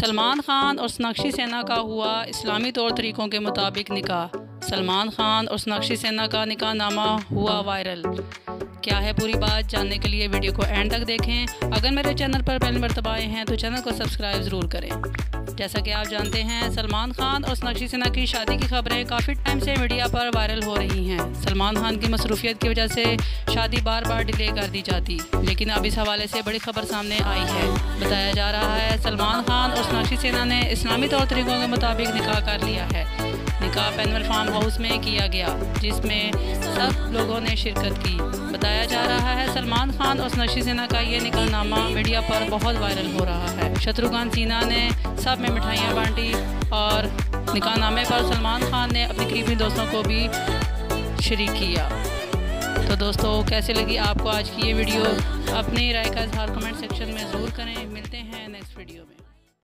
सलमान खान और सोनाक्षी सेना का हुआ इस्लामी तौर तरीक़ों के मुताबिक निकाह। सलमान खान और सोनाक्षी सेना का निका नामा हुआ वायरल। क्या है पूरी बात जानने के लिए वीडियो को एंड तक देखें। अगर मेरे चैनल पर पहली मरतबा आए हैं तो चैनल को सब्सक्राइब ज़रूर करें। जैसा कि आप जानते हैं, सलमान खान और सोनाक्षी सिन्हा की शादी की खबरें काफ़ी टाइम से मीडिया पर वायरल हो रही हैं। सलमान खान की मसरूफियत की वजह से शादी बार बार डिले कर दी जाती, लेकिन अब इस हवाले से बड़ी खबर सामने आई है। बताया जा रहा है, सलमान खान और सोनाक्षी सिन्हा ने इस्लामी तौर तरीक़ों के मुताबिक निकाह कर लिया है। निकाह पेनवल फार्म हाउस में किया गया, जिसमें सब लोगों ने शिरकत की। बताया जा रहा है, सलमान खान और नशी सिन्हा का ये निकलनामा मीडिया पर बहुत वायरल हो रहा है। शत्रुघ्न सिन्हा ने सब में मिठाइयाँ बांटी और निकाहनामे पर सलमान खान ने अपने करीबी दोस्तों को भी शरीक किया। तो दोस्तों, कैसे लगी आपको आज की ये वीडियो? अपनी राय का इजहार कमेंट सेक्शन में ज़रूर करें। मिलते हैं